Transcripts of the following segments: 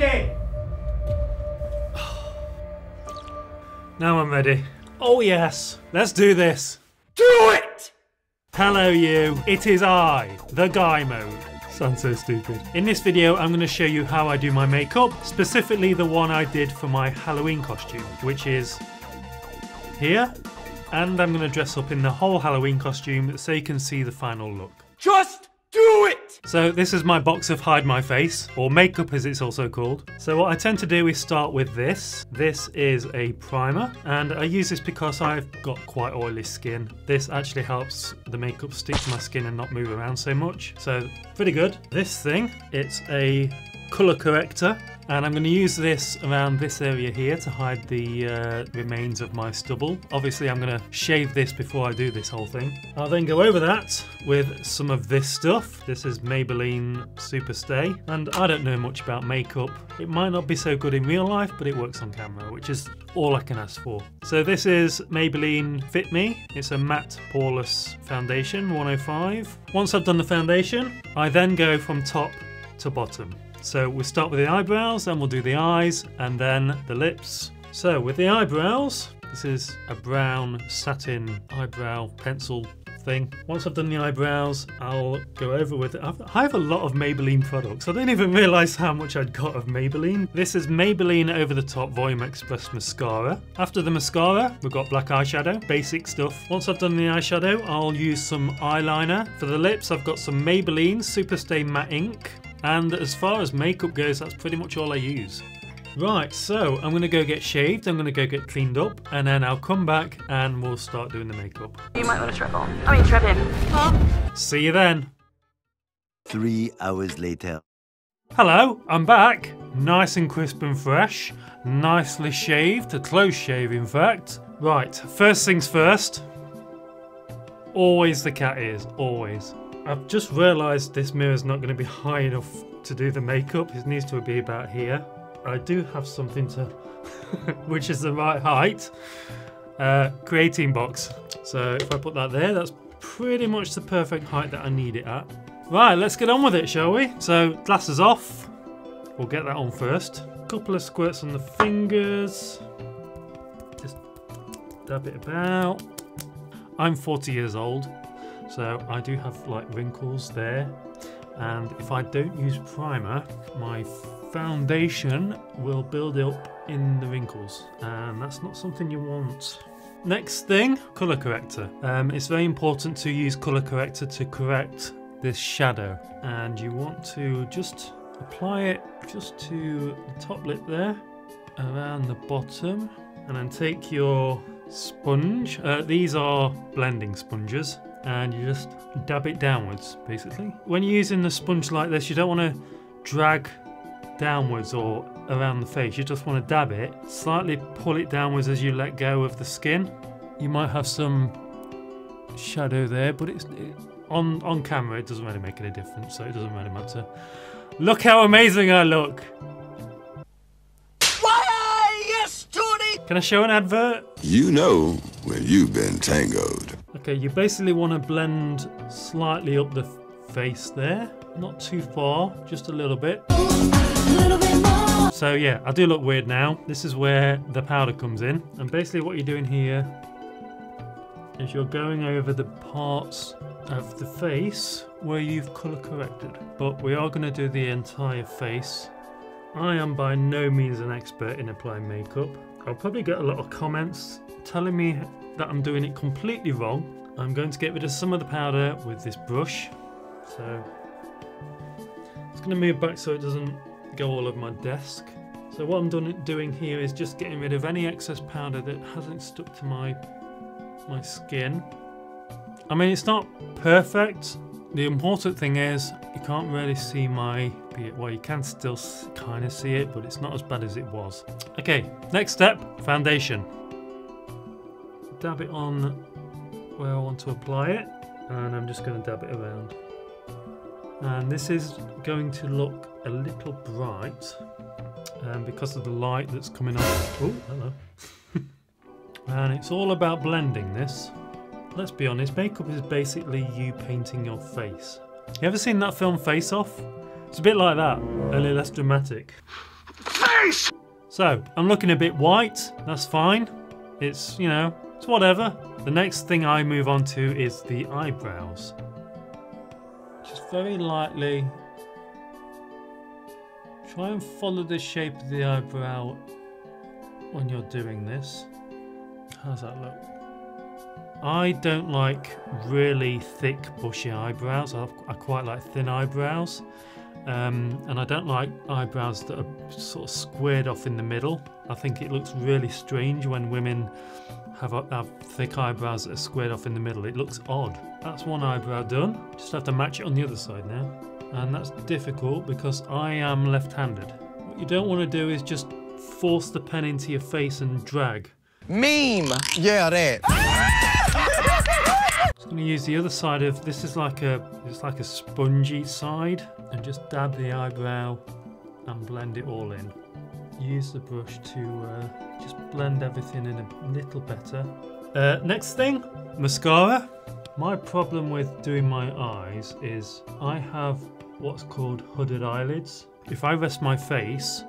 ready. Now I'm ready. Oh yes, let's do this. Do it! Hello you, it is I, the guy mode. Sounds so stupid. In this video I'm going to show you how I do my makeup, specifically the one I did for my Halloween costume, which is here. And I'm going to dress up in the whole Halloween costume so you can see the final look. Just do it! So this is my box of Hide My Face, or makeup as it's also called. So what I tend to do is start with this. This is a primer, and I use this because I've got quite oily skin. This actually helps the makeup stick to my skin and not move around so much. So pretty good. This thing, it's a colour corrector and I'm going to use this around this area here to hide the uh, remains of my stubble. Obviously I'm going to shave this before I do this whole thing. I'll then go over that with some of this stuff. This is Maybelline Super Stay and I don't know much about makeup. It might not be so good in real life but it works on camera which is all I can ask for. So this is Maybelline Fit Me. It's a matte poreless foundation 105. Once I've done the foundation I then go from top to bottom. So we'll start with the eyebrows, then we'll do the eyes, and then the lips. So with the eyebrows, this is a brown satin eyebrow pencil thing. Once I've done the eyebrows, I'll go over with it. I have a lot of Maybelline products. I didn't even realise how much I'd got of Maybelline. This is Maybelline Over the Top Volume Express Mascara. After the mascara, we've got black eyeshadow, basic stuff. Once I've done the eyeshadow, I'll use some eyeliner. For the lips, I've got some Maybelline Superstay Matte Ink. And as far as makeup goes, that's pretty much all I use. Right, so I'm going to go get shaved, I'm going to go get cleaned up, and then I'll come back and we'll start doing the makeup. You might want to strap on. I mean, strap in. Huh? See you then. Three hours later. Hello, I'm back. Nice and crisp and fresh. Nicely shaved, a close shave in fact. Right, first things first. Always the cat ears, always. I've just realised this mirror is not going to be high enough to do the makeup. It needs to be about here. I do have something to, which is the right height. Uh, box. So if I put that there, that's pretty much the perfect height that I need it at. Right, let's get on with it, shall we? So glasses off. We'll get that on first. Couple of squirts on the fingers. Just dab it about. I'm 40 years old. So I do have like wrinkles there. And if I don't use primer, my foundation will build up in the wrinkles. And that's not something you want. Next thing, colour corrector. Um, it's very important to use colour corrector to correct this shadow. And you want to just apply it just to the top lip there, around the bottom. And then take your sponge. Uh, these are blending sponges and you just dab it downwards basically. When you're using the sponge like this you don't want to drag downwards or around the face you just want to dab it slightly pull it downwards as you let go of the skin you might have some shadow there but it's it, on on camera it doesn't really make any difference so it doesn't really matter look how amazing I look Why, yes, Tony. Can I show an advert? You know when you've been tangoed. Okay, you basically want to blend slightly up the face there. Not too far, just a little bit. So yeah, I do look weird now. This is where the powder comes in. And basically what you're doing here is you're going over the parts of the face where you've colour corrected. But we are going to do the entire face. I am by no means an expert in applying makeup. I'll probably get a lot of comments telling me that I'm doing it completely wrong. I'm going to get rid of some of the powder with this brush. So it's going to move back so it doesn't go all over my desk. So what I'm done, doing here is just getting rid of any excess powder that hasn't stuck to my my skin. I mean, it's not perfect. The important thing is you can't really see my well, you can still kind of see it, but it's not as bad as it was. Okay, next step, foundation. Dab it on where I want to apply it, and I'm just going to dab it around. And this is going to look a little bright um, because of the light that's coming off. Oh, hello. and it's all about blending this. Let's be honest, makeup is basically you painting your face. You ever seen that film Face Off? It's a bit like that, only less dramatic. face! So, I'm looking a bit white, that's fine. It's, you know, it's whatever. The next thing I move on to is the eyebrows. Just very lightly try and follow the shape of the eyebrow when you're doing this. How's that look? I don't like really thick bushy eyebrows. I, I quite like thin eyebrows. Um, and I don't like eyebrows that are sort of squared off in the middle. I think it looks really strange when women have, have thick eyebrows that are squared off in the middle. It looks odd. That's one eyebrow done. Just have to match it on the other side now. And that's difficult because I am left-handed. What you don't want to do is just force the pen into your face and drag. Meme! Yeah, that. To use the other side of this is like a it's like a spongy side and just dab the eyebrow and blend it all in. Use the brush to uh, just blend everything in a little better. Uh, next thing, mascara. My problem with doing my eyes is I have what's called hooded eyelids. If I rest my face,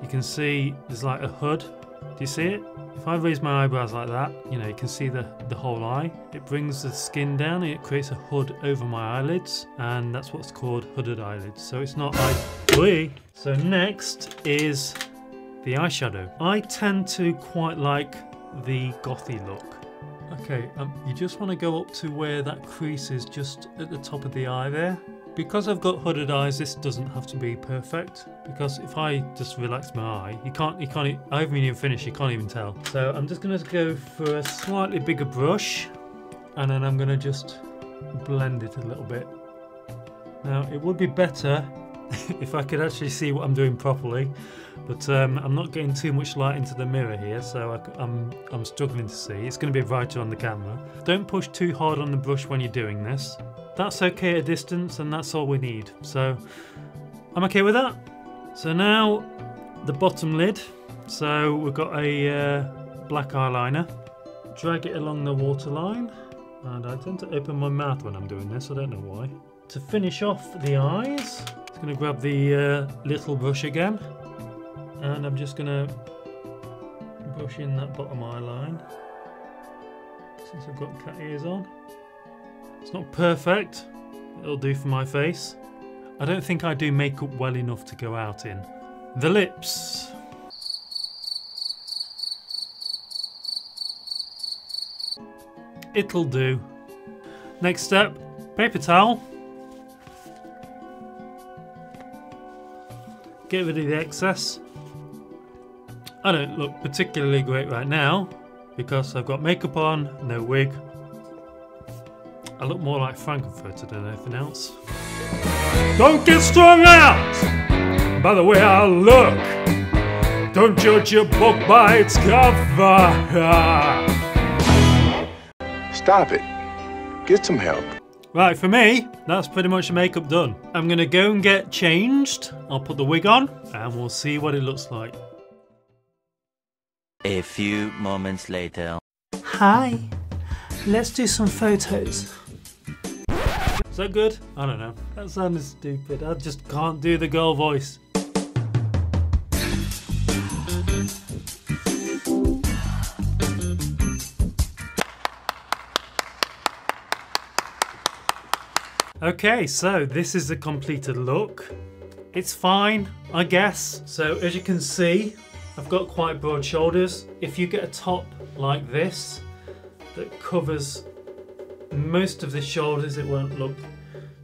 you can see there's like a hood. Do you see it? If I raise my eyebrows like that, you know, you can see the, the whole eye. It brings the skin down and it creates a hood over my eyelids and that's what's called hooded eyelids. So it's not like, So next is the eyeshadow. I tend to quite like the gothy look. Okay, um, you just want to go up to where that crease is just at the top of the eye there because I've got hooded eyes, this doesn't have to be perfect. Because if I just relax my eye, you can't, you can't, I haven't even finished, you can't even tell. So I'm just gonna go for a slightly bigger brush and then I'm gonna just blend it a little bit. Now it would be better if I could actually see what I'm doing properly, but um, I'm not getting too much light into the mirror here, so I, I'm, I'm struggling to see. It's going to be brighter on the camera. Don't push too hard on the brush when you're doing this. That's okay at a distance and that's all we need. So I'm okay with that. So now the bottom lid. So we've got a uh, black eyeliner. Drag it along the waterline. And I tend to open my mouth when I'm doing this, I don't know why. To finish off the eyes, I'm going to grab the uh, little brush again. And I'm just going to brush in that bottom eye line. Since I've got cat ears on. It's not perfect. It'll do for my face. I don't think I do makeup well enough to go out in. The lips. It'll do. Next step, paper towel. Get rid of the excess. I don't look particularly great right now because I've got makeup on, no wig, I look more like Frank-N-Furter than anything else. Don't get strung out by the way I look. Don't judge a book by its cover. Stop it. Get some help. Right, for me, that's pretty much the makeup done. I'm gonna go and get changed. I'll put the wig on and we'll see what it looks like. A few moments later. Hi, let's do some photos. Is that good? I don't know. That sounded stupid. I just can't do the girl voice. Okay, so this is the completed look. It's fine, I guess. So as you can see, I've got quite broad shoulders. If you get a top like this that covers most of the shoulders it won't look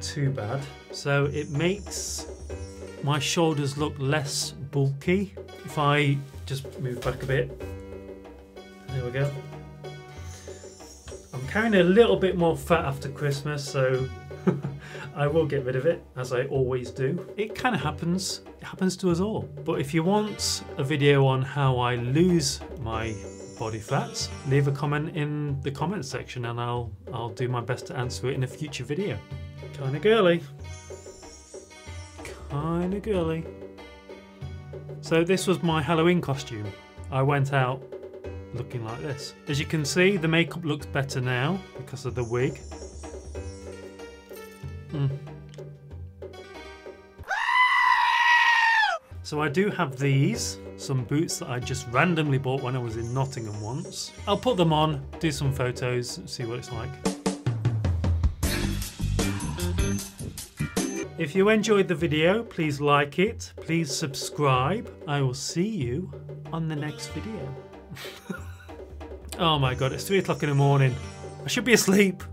too bad. So it makes my shoulders look less bulky. If I just move back a bit. There we go. I'm carrying a little bit more fat after Christmas so I will get rid of it as I always do. It kind of happens it happens to us all. But if you want a video on how I lose my body fats, leave a comment in the comment section and I'll I'll do my best to answer it in a future video. Kinda girly. Kinda girly. So this was my Halloween costume. I went out looking like this. As you can see, the makeup looks better now because of the wig. Mm. So I do have these, some boots that I just randomly bought when I was in Nottingham once. I'll put them on, do some photos, see what it's like. If you enjoyed the video, please like it, please subscribe. I will see you on the next video. oh my god, it's 3 o'clock in the morning. I should be asleep.